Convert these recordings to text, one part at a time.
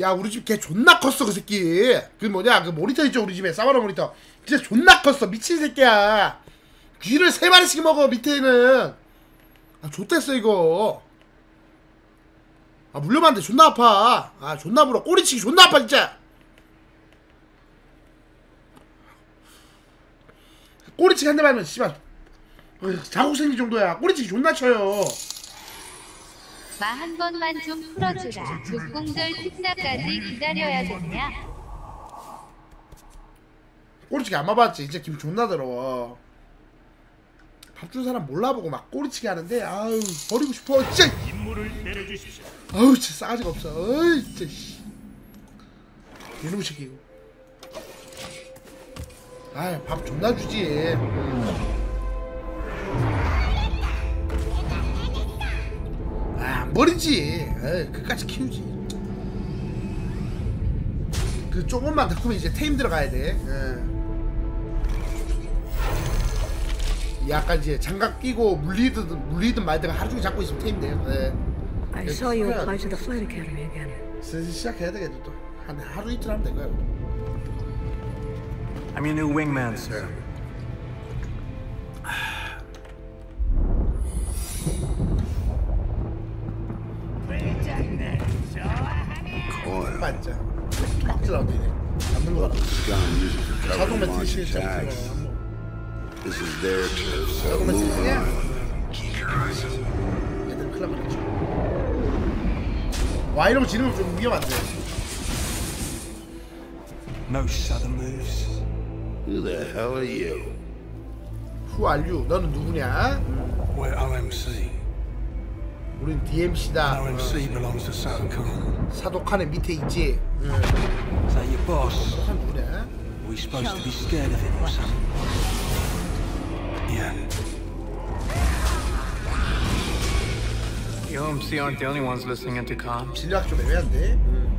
야 우리 집개 존나 컸어 그 새끼. 그 뭐냐 그 모니터 있죠 우리 집에. 사바로 모니터. 진짜 존나 컸어 미친 새끼야. 귀를 세 마리씩 먹어 밑에는. 아 좋댔어 이거. 아 물려봤는데 존나 아파. 아 존나 불어. 꼬리치기 존나 아파 진짜. 꼬리치기 한 대 맞으면 씨발 자국 생길 정도야. 꼬리치기 존나 쳐요 마한 번만 좀 풀어주라. 국공절 특사까지 기다려야겠냐? 꼬리치기 안 봐봤지? 진짜 기분 존나 더러워. 밥 준 사람 몰라보고 막 꼬리치기 하는데 아유 버리고 싶어. 진짜 임무를 내려주십시오. 아유 진짜 싸가지가 없어. 어이 진짜 씨. 이놈의 새끼. 이거 아이 밥 존나 주지 버리지 에이 그까지 키우지 그 조금만 더 크면 이제 테임 들어가야 돼 예. 약간 이제 장갑 끼고 물리든 물리든 말든 하루 종일 잡고 있으면 테임 돼요 예. I saw you apply to the flight academy again. 슬슬 시작해야 되겠다 또. 한 하루 이틀 하면 된 거야. I'm your new wingman, sir. 반짝. 빡질 안 되네. 잡는 거 같아. 자동 매트 This is their turf, so 자동 매트 on. 얘들 큰일 나겠지. 와거 지르면 좀 위험한데. No sudden moves. Who the hell are you? Who are you? 너는 누구냐? We're OMC. 우린 DMC다. OMC belongs to Satcom. 사독한의 밑에 있지. 응. Is that your boss? 사독한 누구냐? Are we supposed to be scared of him or something? Yeah. The OMC aren't the only ones listening into comms. 진략 좀 애매한데. 응.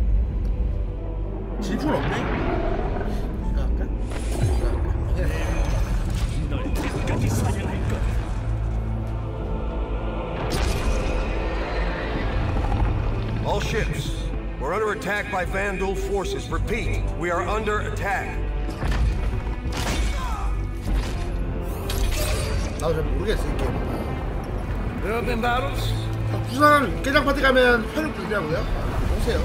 진출 없네. ships, we're under attack by Vandal forces. Repeat, we are under attack. 나도 잘 모르겠어 이 게임. There have been battles. 부산 깨장 파티 가면 현역 준비하고요. 오세요.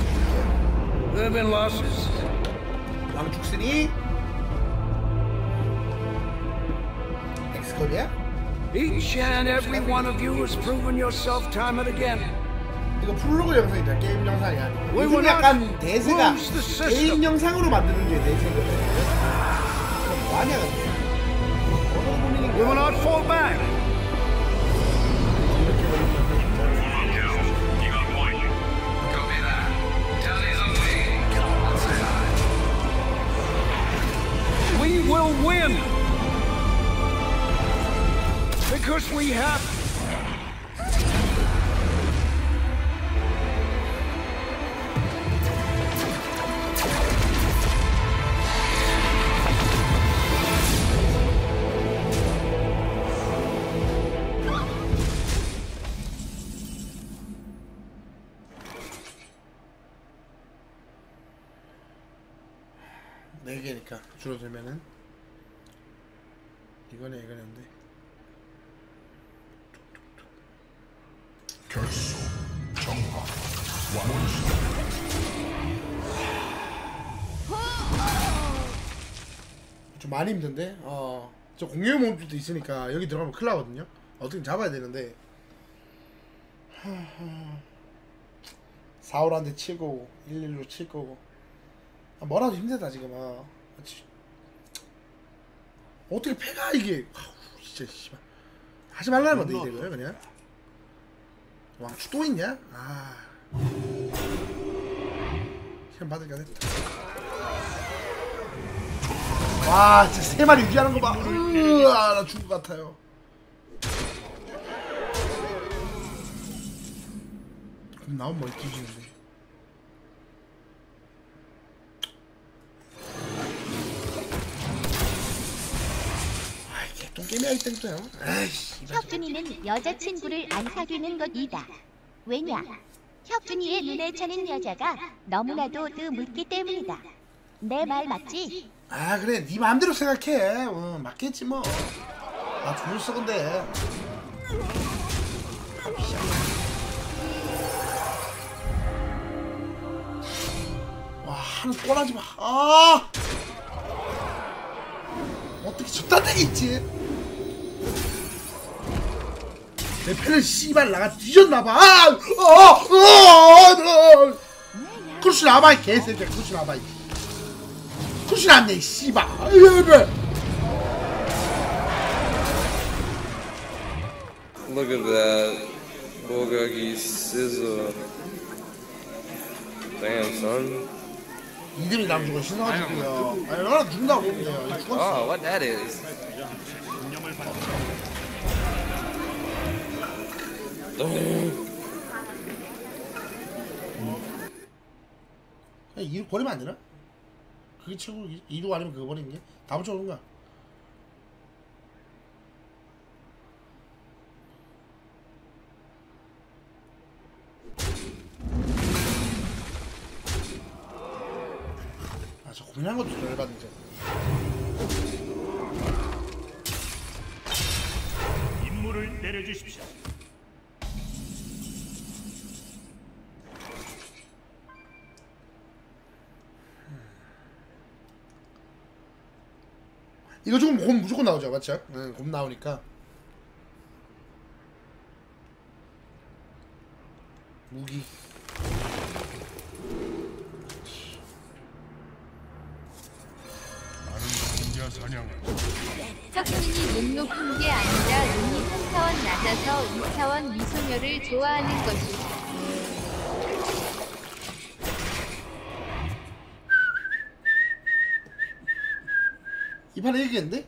There have been losses. 왕축순이 엑스컵이야? Each and every one of you has proven yourself time and again. 이거 플로그 영상이다 게임 영상이 아니고 will 약간 대세가. 게임 영상으로 만드는 게 대세거든 고민인 We will not fall back. We will win. Because we have. 네 개니까 줄어들면은 이거네 이거네인데. 좀 많이 힘든데? 어저 공유 모드도 있으니까 여기 들어가면 큰일 나거든요. 어떻게 잡아야 되는데. 4월 한대 치고 11로 칠 거고. 아, 뭐라도 힘들다 지금. 아. 어떻게 패가 이게? 아우, 진짜 씨발. 하지 말라는 건데 이대로요 그냥. 왕추 또 있냐? 아. 시간 받으니까 됐다. 와 진짜 세 마리 유지하는 거봐. 으아 나 죽을 것 같아요. 그럼 나오면 뭘 뒤지는 게 똥게임이야 이 땡도요 아이씨 이발 좀. 혁준이는 여자친구를 안 사귀는 것이다. 왜냐? 혁준이의 눈에 차는 여자가 너무나도 드물기 때문이다. 내 말 맞지? 아 그래 네 마음대로 생각해 어, 맞겠지 뭐 아 좋았어 근데 와 하는 꼬라지 마 아 어떻게 저딴 데가 있지 내 패를 씨발 나가 뒤졌나봐 아! 어! 어! 어! 쿠시 나봐 이 개새끼야 쿠시 나봐 이 쿠시 이 씨발 Look at that. Bulgogi Sizzle. Damn, son. 이름이 남 죽어 신나가지고요 아니 얼마나 죽는다고 보면 돼요 이거 죽었어 Oh, what that is. 이루 버리면 안 되나? 그게 최고 이- 이루 아니면 그거 버리는 게? 다 붙여놓은 거야 아 저 고민한 것도 좀 열받는데 임무를 내려주십시오. 이거 조금 곰 무조건 나오죠 맞죠? 응, 곰 나오니까 무기 혁준이 눈 높은 게 아니라 눈이 한 차원 낮아서 2차원 미소녀를 좋아하는 것이다. 이 판에 이기겠는데?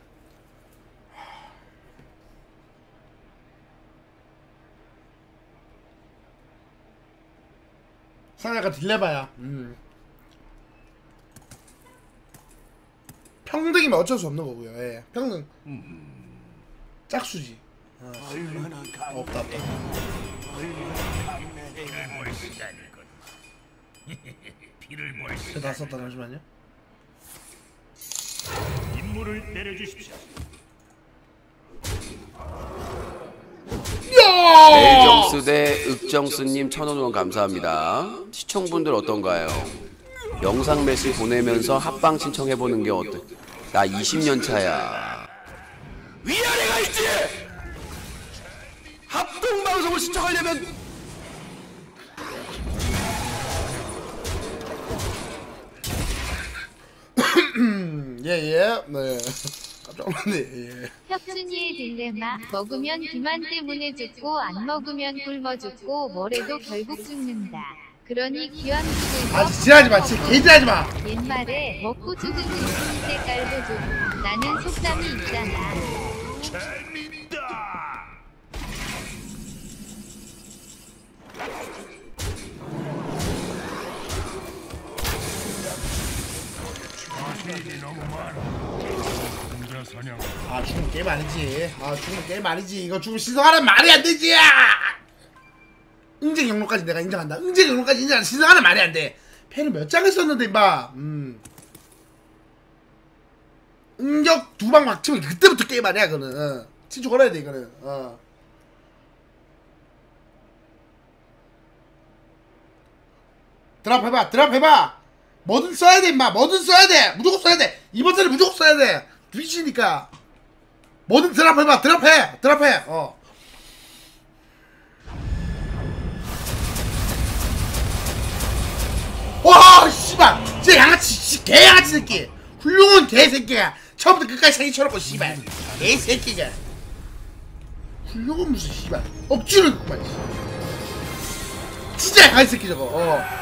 상대 약간 딜레마야 음. 평등이면 어쩔 수 없는 거고요 예. 평등 짝수지 어. 없다 없다 다 썼다 잠시만요 임무를 내려주십시오. 내정수 대 윽정수님 천원 원 감사합니다. 시청분들 어떤가요? 영상 메시 보내면서 합방 신청해보는 게 어때? 나 20년 차야. 위아래가 있지! 합동방송을 신청하려면 예예 네 깜짝 놀랐네 예. 혁준이의 딜레마 먹으면 비만 때문에 죽고 안 먹으면 굶어 죽고 뭐래도 결국 죽는다. 그러니 기왕 아 죽을 지랄하지 마 진짜 개지랄하지 마 옛말에 먹고 죽은 죽은 때깔도 좀 나는 속담이 있잖아. 아. 죽으면 게임 아니지. 아 죽으면 게임 아니지. 이거 죽으면 신성하는 말이 안 되지. 응제 경로까지 내가 인정한다. 응제 경로까지 인정한다 신성하는 말이 안돼. 패를 몇 장을 썼는데 임마. 음. 응격 두 방 막치면 그때부터 게임 아니야 그거는. 어. 친추 걸어야 돼 이거는. 어. 드랍 해봐 드랍 해봐 뭐든 써야 돼 임마. 뭐든 써야 돼. 무조건 써야 돼. 이번 턴에 무조건 써야 돼. 뒤지니까. 뭐든 드랍 해봐. 드랍 해. 드랍 해 어. 와 씨발. 진짜 양아치 씨, 개양아치 새끼. 훌륭한 개새끼야. 처음부터 끝까지 사기 쳐놓고 씨발. 개새끼가 훌륭한 무슨 씨발. 억지로 씨. 진짜 양아치 새끼 저거. 어